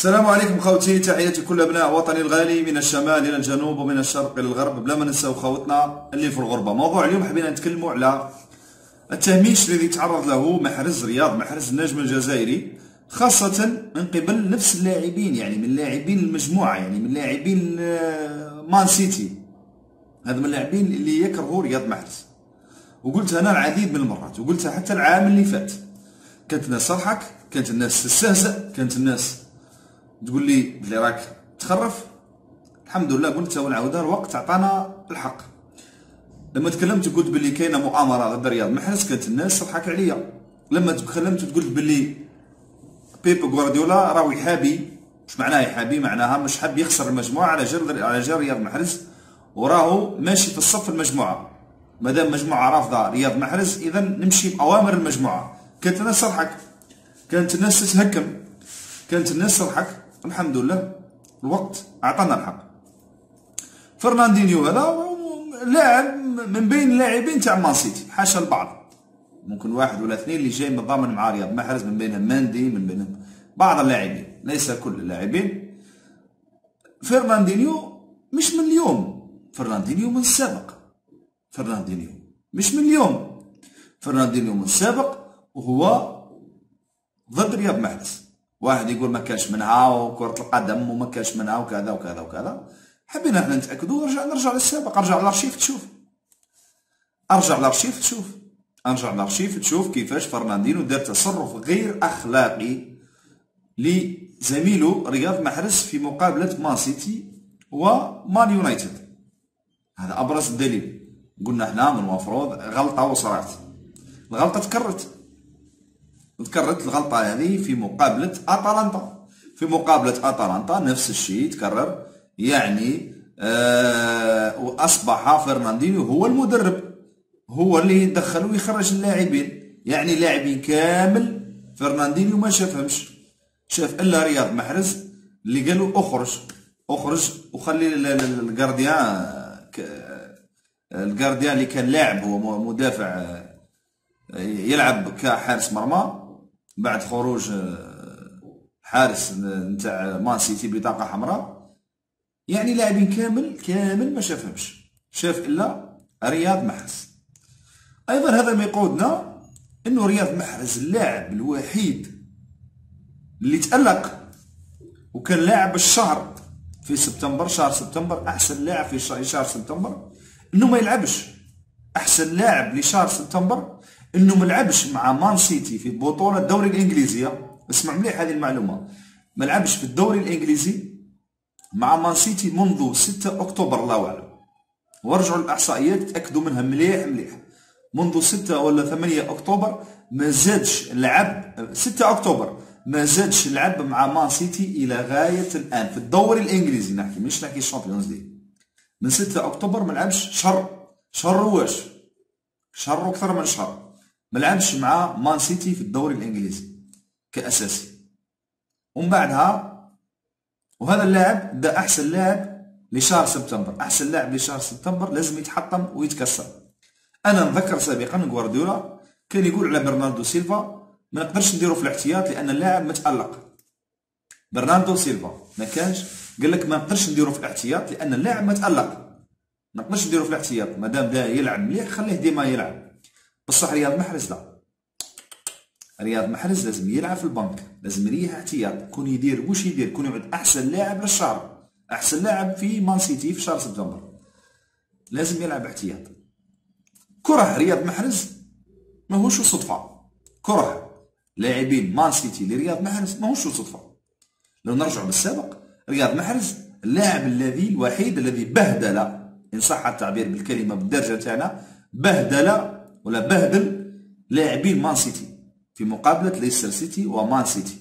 السلام عليكم خوتي تحياتي كل أبناء وطني الغالي من الشمال إلى الجنوب ومن الشرق إلى الغرب. بلا ما ننساو خوتنا اللي في الغربة. موضوع اليوم حبينا نتكلموا على التهميش الذي تعرض له محرز رياض محرز النجم الجزائري خاصة من قبل نفس اللاعبين يعني من لاعبين المجموعة يعني من لاعبين آه، مان سيتي. هذا من اللاعبين اللي يكرهوا رياض محرز. وقلت أنا العديد من المرات وقلتها حتى العام اللي فات. كانت الناس تضحك كانت الناس تستهزأ كانت الناس تقول لي بلي راك تخرف؟ الحمد لله قلت ونعاودها الوقت عطانا الحق. لما تكلمت قلت باللي كاينة مؤامرة ضد رياض محرز كانت الناس تضحك عليا. لما تكلمت قلت باللي بيب غوارديولا راهو يحابي. مش معناها يحابي؟ معناها مش حاب يخسر المجموعة على جال على جال رياض محرز. وراهو ماشي في الصف المجموعة. مادام مجموعة رافضة رياض محرز اذا نمشي بأوامر المجموعة. كانت الناس تضحك. كانت الناس تتهكم. كانت الناس تضحك. الحمد لله الوقت أعطانا الحق. فرناندينيو هذا لاعب من بين اللاعبين تاع مان سيتي حاشا البعض. ممكن واحد ولا اثنين اللي جاي متضامن مع رياض محرز من بينهم ماندي من بينهم بعض اللاعبين ليس كل اللاعبين. فرناندينيو مش من اليوم فرناندينيو من السابق. فرناندينيو مش من اليوم فرناندينيو من السابق وهو ضد رياض محرز. واحد يقول ما كانش منها وكرة القدم وما كانش منها وكذا وكذا وكذا. حبينا إحنا نتأكدوا ورجع نرجع للسابق أرجع للأرشيف تشوف. أرجع للأرشيف تشوف. أرجع للأرشيف تشوف كيفاش فرناندينو دار تصرف غير أخلاقي لزميله رياض محرز في مقابلة مان سيتي ومان يونايتد. هذا أبرز الدليل قلنا إحنا من المفروض غلطة وصرات الغلطة تكررت. تكررت الغلطة هذه في مقابلة اتلانتا في مقابلة اتلانتا نفس الشيء تكرر. يعني آه وأصبح فرناندينيو هو المدرب. هو اللي يدخل ويخرج اللاعبين. يعني لاعبين كامل فرناندينيو ما شافهمش. شاف إلا رياض محرز اللي قالوا أخرج. أخرج وخلي الجارديان الجارديان اللي كان لاعب هو مدافع يلعب كحارس مرمى. بعد خروج حارس نتاع مان سيتي بطاقة حمراء يعني لاعبين كامل كامل ما شافهمش. شاف إلا رياض محرز. أيضا هذا ما يقودنا إنه رياض محرز اللاعب الوحيد اللي تألق وكان لاعب الشهر في سبتمبر شهر سبتمبر أحسن لاعب في شهر سبتمبر إنه ما يلعبش. أحسن لاعب لشهر سبتمبر إنه ما لعبش مع مان سيتي في بطولة الدوري الإنجليزية. اسمع مليح هذه المعلومة. ما لعبش في الدوري الإنجليزي مع مان سيتي منذ 6 أكتوبر الله أعلم. ورجعوا الإحصائيات تأكدوا منها مليح مليح. منذ 6 ولا 8 أكتوبر ما زادش لعب 6 أكتوبر ما زادش لعب مع مان سيتي إلى غاية الآن. في الدوري الإنجليزي نحكي مش نحكي ال Champions League من 6 أكتوبر ما لعبش شهر شهر واش؟ شهر أكثر من شهر ما لعبش مع مان سيتي في الدوري الإنجليزي كأساسي. ومن بعدها وهذا اللاعب ده أحسن لاعب لشهر سبتمبر. أحسن لاعب لشهر سبتمبر لازم يتحطم ويتكسر. أنا نذكر سابقا غوارديولا كان يقول على برناردو سيلفا ما نقدرش نديرو في الاحتياط لأن اللاعب متالق برناردو سيلفا ما كانش قال لك ما نقدرش نديرو في الاحتياط لأن اللاعب متالق ما نقدرش نديرو في الاحتياط. مادام دا يلعب مليح خليه ديما يلعب. بصح رياض محرز لا. رياض محرز لازم يلعب في البنك لازم يريح احتياط كون يدير واش يدير؟ كون يعود أحسن لاعب للشهر. أحسن لاعب في مان سيتي في شهر سبتمبر. لازم يلعب احتياط كره رياض محرز ماهوش صدفة. كره لاعبين مان سيتي لرياض محرز ماهوش صدفة. لو نرجع بالسابق رياض محرز اللاعب الذي الوحيد الذي بهدل إن صح التعبير بالكلمة بالدرجة تاعنا بهدل ولا بهدل لاعبين مان سيتي في مقابلة ليستر سيتي ومان سيتي.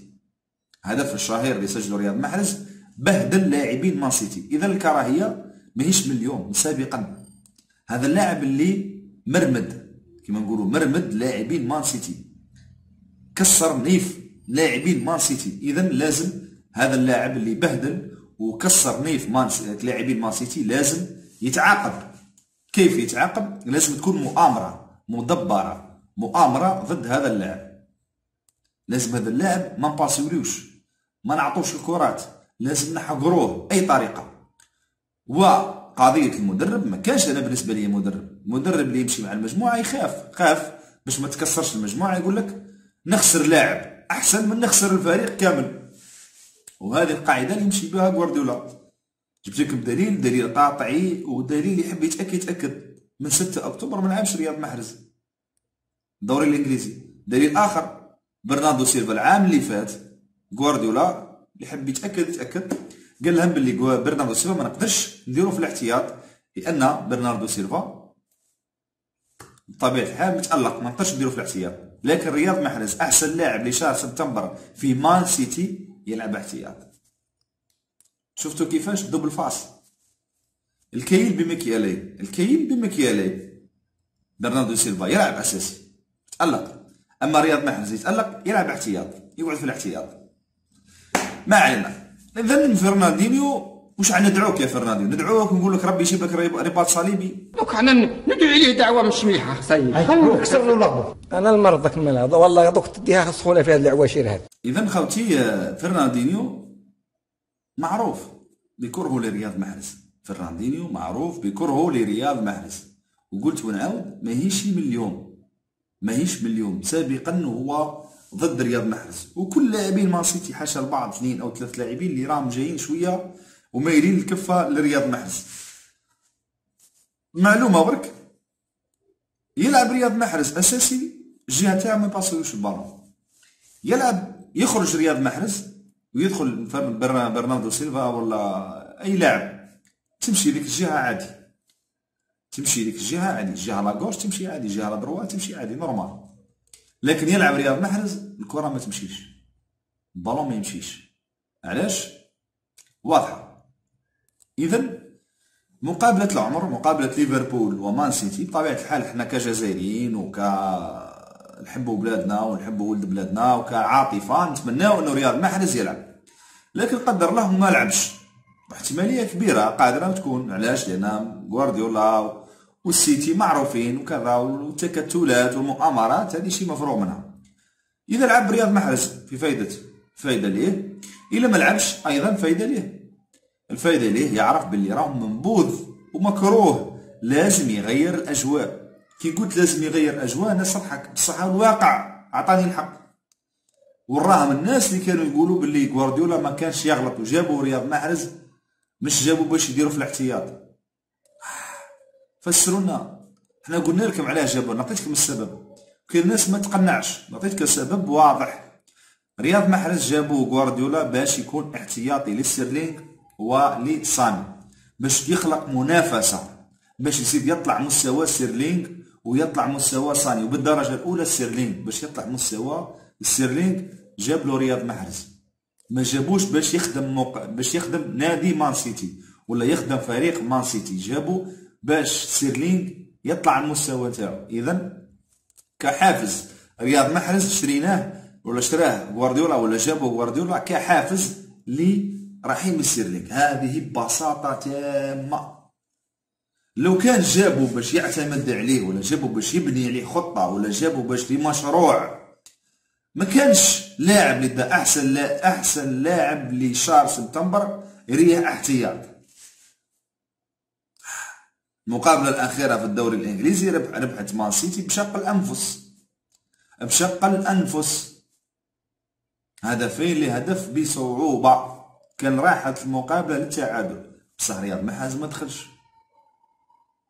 هدف الشهير اللي سجله رياض محرز بهدل لاعبين مان سيتي. إذا الكراهية ماهيش من اليوم سابقا هذا اللاعب اللي مرمد كما نقولوا مرمد لاعبين مان سيتي. كسر نيف لاعبين مان سيتي. إذا لازم هذا اللاعب اللي بهدل وكسر نيف مان لاعبين مان سيتي لازم يتعاقب. كيف يتعاقب؟ لازم تكون مؤامرة. مدبرة مؤامرة ضد هذا اللاعب. لازم هذا اللاعب ما نباسيوليوش ما نعطوش الكرات لازم نحقروه اي طريقة. وقضية المدرب ما كانش أنا بالنسبة لي مدرب. المدرب اللي يمشي مع المجموعة يخاف خاف باش ما تكسرش المجموعة يقول لك نخسر لاعب أحسن من نخسر الفريق كامل. وهذه القاعدة اللي يمشي بها غوارديولا جبت لكم دليل دليل قاطعي ودليل يحب يتأكد يتأكد. من 6 أكتوبر ما لعبش رياض محرز. الدوري الإنجليزي. دليل آخر برناردو سيلفا العام اللي فات غوارديولا يحب يتأكد يتأكد قال لهم باللي برناردو سيلفا ما نقدرش نديرو في الاحتياط لأن برناردو سيلفا بطبيعة الحال متألق ما نقدرش نديرو في الاحتياط. لكن رياض محرز أحسن لاعب لشهر سبتمبر في مان سيتي يلعب احتياط. شفتوا كيفاش؟ double face الكيل بمكيالين الكيل بمكيالين برناردو سيلفا يلعب أساسي. تالق أما رياض محرز يتألق يلعب احتياط يقعد في الاحتياط. ما علينا. اذا فرناندينيو واش ندعوك يا فرناندينيو؟ ندعوك ونقول لك ربي يجيب لك رباط صليبي. دوك حنا ندعي ليه دعوة مش مليحه سيد كسر له أنا المرض ذاك المال والله دوك تديها سخونه في هذه العواشير هذه اذا خوتي فرناندينيو معروف. بكرهه لرياض محرز. فرناندينيو معروف بكرهه لرياض محرز وقلت ونعاود ماهيش من اليوم ماهيش من اليوم سابقا هو ضد رياض محرز وكل لاعبين مان سيتي حاشا البعض اثنين أو ثلاث لاعبين اللي راهم جايين شوية ومايلين الكفة لرياض محرز معلومة برك؟ يلعب رياض محرز أساسي؟ الجهه تاعو ما يباسيوش البالون. يلعب يخرج رياض محرز ويدخل برناردو سيلفا ولا أي لاعب. تمشي ديك الجهة عادي. تمشي ديك الجهة عادي. الجهه la gauche تمشي عادي. الجهه لا تمشي عادي. normal. لكن يلعب رياض محرز الكرة ما تمشيش. البالون ما يمشيش. علاش؟ واضحة. اذا مقابلة العمر مقابلة ليفربول ومان سيتي بطبيعة الحال حنا كجزائريين وك نحبوا بلادنا ونحبوا ولد بلادنا وكعاطفة نتمناو إنه رياض محرز يلعب. لكن قدر الله ما لعبش. احتمالية كبيرة قادرة تكون علاش؟ لأن غوارديولا والسيتي معروفين وكذا والتكتلات والمؤامرات هذه شيء مفروغ منها. إذا لعب رياض محرز في فايدة فايدة ليه؟ إلا ما لعبش أيضا فايدة ليه؟ الفايدة ليه؟ يعرف باللي راه منبوذ ومكروه لازم يغير الأجواء. كي قلت لازم يغير الأجواء أنا صرحك بصح الواقع عطاني الحق. وراهم الناس اللي كانوا يقولوا باللي غوارديولا ما كانش يغلط وجابوا رياض محرز مش جابوا باش يديروا في الاحتياط. فسروا لنا حنا قلنا لكم علاش جابوا نعطيتكم السبب. كاين الناس ما تقنعش. نعطيتك سبب واضح. رياض محرز جابوا غوارديولا باش يكون احتياطي للسيرلينغ ولساني باش يخلق منافسة. باش يزيد يطلع مستوى سيرلينغ ويطلع مستوى ساني وبالدرجة الأولى سيرلينغ باش يطلع مستوى السيرلينغ جاب له رياض محرز. ما جابوش باش يخدم موقع باش يخدم نادي مان سيتي ولا يخدم فريق مان سيتي. جابو باش سيرلينغ يطلع المستوى تاعو. اذا كحافز رياض محرز شريناه ولا شراه غوارديولا ولا جابو غوارديولا كحافز لرحيم سيرلينغ. هذه ببساطة تامة. لو كان جابو باش يعتمد عليه ولا جابو باش يبني عليه خطة ولا جابو باش لمشروع ما كانش لاعب اللي أحسن لا أحسن لاعب لشهر سبتمبر يريح احتياط. المقابلة الأخيرة في الدوري الإنجليزي ربح ربحت مان سيتي بشق الأنفس. بشق الأنفس. هدفين لهدف بصعوبة. كان راحت المقابلة للتعادل. بصح رياض محرز ما دخلش.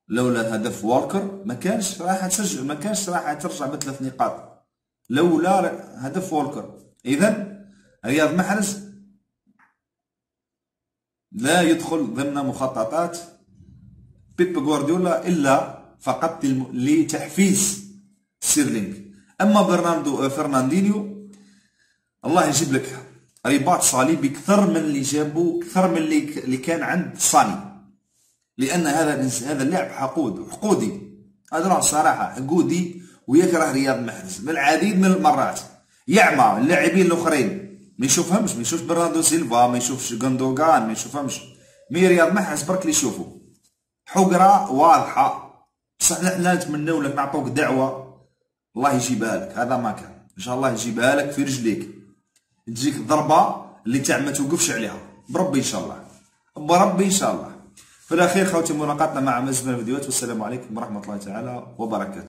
لولا هدف والكر ما كانش راح تسجل ما كانش راح ترجع بثلاث نقاط. لولا هدف والكر إذا رياض محرز لا يدخل ضمن مخططات بيب غوارديولا إلا فقط لتحفيز سيرلينغ أما برناردو فرناندينيو الله يجيب لك رباط صليبي أكثر من اللي جابوا أكثر من اللي كان عند صاني لأن هذا هذا اللاعب حقود حقودي. هذا راه الصراحه حقودي. ويكره رياض محرز من العديد من المرات يعمى اللاعبين الأخرين. ما يشوفهمش ما يشوفش برناردو سيلفا ما يشوفش غوندوغان ما يشوفهمش. mais رياض محرز برك اللي يشوفوا حقرة واضحة. بصح نحنا نتمنوا لك نعطوك دعوة. الله يجيبها لك هذا ما كان. إن شاء الله يجيبها لك في رجليك. تجيك ضربه اللي تاع ما توقفش عليها. بربي إن شاء الله. بربي إن شاء الله. في الأخير خوتي ملاقاتنا مع مزيد من الفيديوهات. والسلام عليكم ورحمة الله تعالى وبركاته.